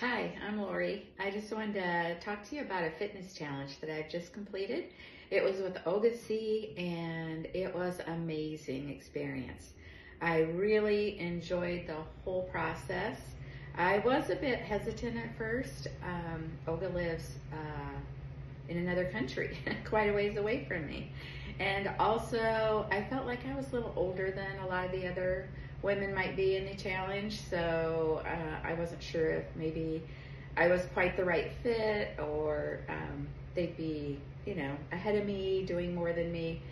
Hi, I'm Laurie. I just wanted to talk to you about a fitness challenge that I've just completed. It was with Olga Si and it was amazing experience. I really enjoyed the whole process. I was a bit hesitant at first. Um, Olga lives uh, in another country, quite a ways away from me. And also, I felt like I was a little older than a lot of the other women might be in the challenge. So uh, I wasn't sure if maybe I was quite the right fit or um, they'd be, you know, ahead of me, doing more than me.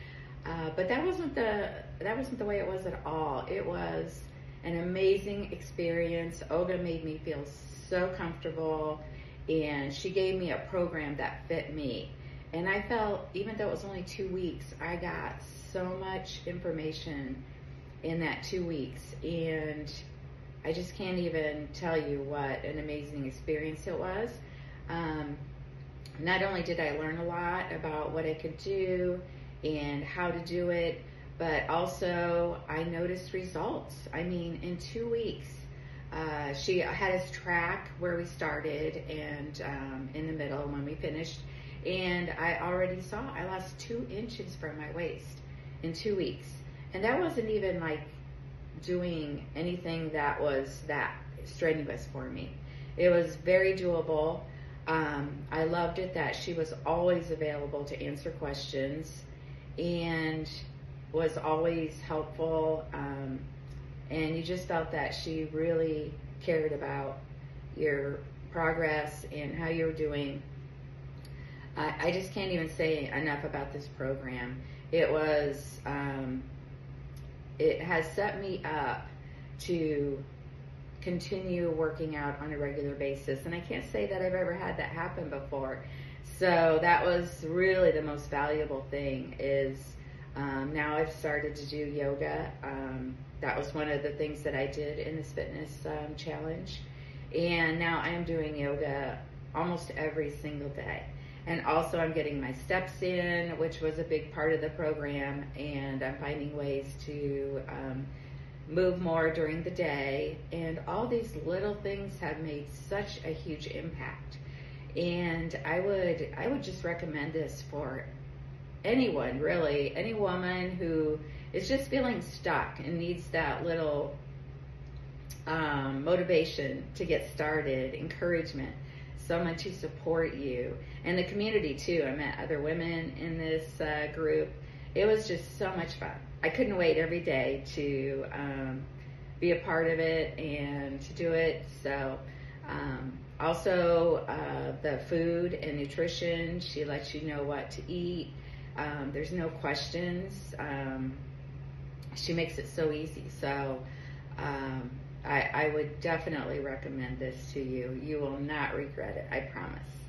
Uh, but that wasn't the that wasn't the way it was at all. It was an amazing experience. Olga made me feel so comfortable, and she gave me a program that fit me. And I felt, even though it was only two weeks, I got so much information in that two weeks. And I just can't even tell you what an amazing experience it was. Um, not only did I learn a lot about what I could do and how to do it, but also I noticed results. I mean, in two weeks, uh, she had us track where we started and um, in the middle when we finished. And I already saw I lost two inches from my waist in two weeks. And that wasn't even like doing anything that was that strenuous for me. It was very doable. Um, I loved it that she was always available to answer questions and was always helpful. Um, and you just felt that she really cared about your progress and how you were doing. I, I just can't even say enough about this program. It was um, it has set me up to continue working out on a regular basis. And I can't say that I've ever had that happen before. So that was really the most valuable thing is um, now I've started to do yoga. Um, that was one of the things that I did in this fitness um, challenge. And now I'm doing yoga almost every single day. And also, I'm getting my steps in, which was a big part of the program, and I'm finding ways to um, move more during the day. And all these little things have made such a huge impact. And I would, I would just recommend this for anyone, really, any woman who is just feeling stuck and needs that little um, motivation to get started, encouragement someone to support you and the community too. I met other women in this uh, group. It was just so much fun. I couldn't wait every day to um, be a part of it and to do it. So, um, also uh, the food and nutrition, she lets you know what to eat. Um, there's no questions. Um, she makes it so easy. So, um, I, I would definitely recommend this to you. You will not regret it, I promise.